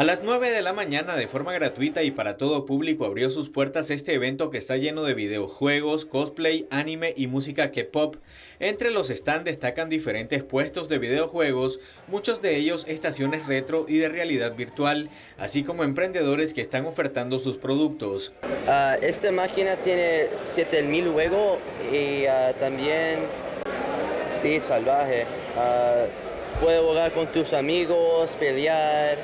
A las 9 de la mañana, de forma gratuita y para todo público, abrió sus puertas este evento que está lleno de videojuegos, cosplay, anime y música K-pop. Entre los stands destacan diferentes puestos de videojuegos, muchos de ellos estaciones retro y de realidad virtual, así como emprendedores que están ofertando sus productos. Uh, esta máquina tiene 7000 juegos y uh, también, sí, salvaje. Uh, puedes jugar con tus amigos, pelear.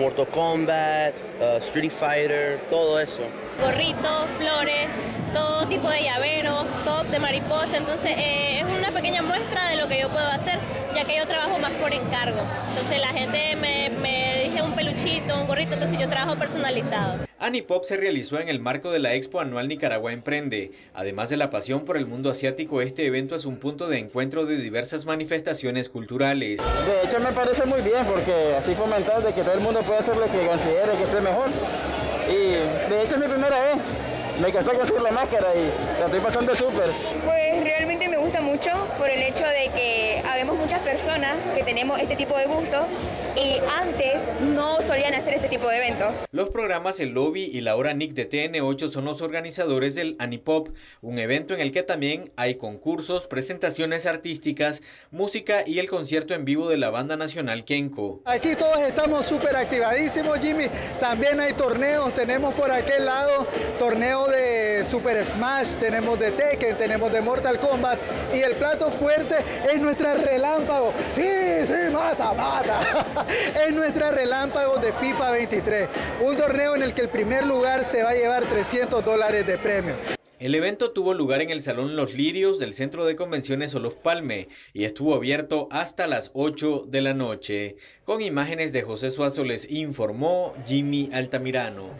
Mortal Kombat, uh, Street Fighter, todo eso. Gorritos, flores, todo tipo de llaveros, top de mariposa, entonces eh, es una pequeña muestra de lo que yo puedo hacer, ya que yo trabajo más por encargo. Entonces la gente me, me un peluchito, un gorrito, entonces yo trabajo personalizado. Anipop se realizó en el marco de la Expo Anual Nicaragua Emprende. Además de la pasión por el mundo asiático, este evento es un punto de encuentro de diversas manifestaciones culturales. De hecho me parece muy bien porque así fomentar de que todo el mundo pueda hacer lo que considere que esté mejor. Y de hecho es mi primera vez. Me casé con la máscara y la estoy pasando súper. Pues realmente me gusta mucho por el hecho de que habemos muchas personas que tenemos este tipo de gusto y antes no solían hacer este tipo de eventos. Los programas El Lobby y la hora Nick de TN8 son los organizadores del Anipop, un evento en el que también hay concursos, presentaciones artísticas, música y el concierto en vivo de la banda nacional Kenko. Aquí todos estamos súper activadísimos, Jimmy. También hay torneos, tenemos por aquel lado torneo de Super Smash, tenemos de Tekken, tenemos de Mortal Kombat y el plato fuerte es nuestra relámpago. Sí, sí, mata, mata. es nuestra relámpago de FIFA 23, un torneo en el que el primer lugar se va a llevar 300 dólares de premio. El evento tuvo lugar en el Salón Los Lirios del Centro de Convenciones Olof Palme y estuvo abierto hasta las 8 de la noche. Con imágenes de José Suazo les informó Jimmy Altamirano.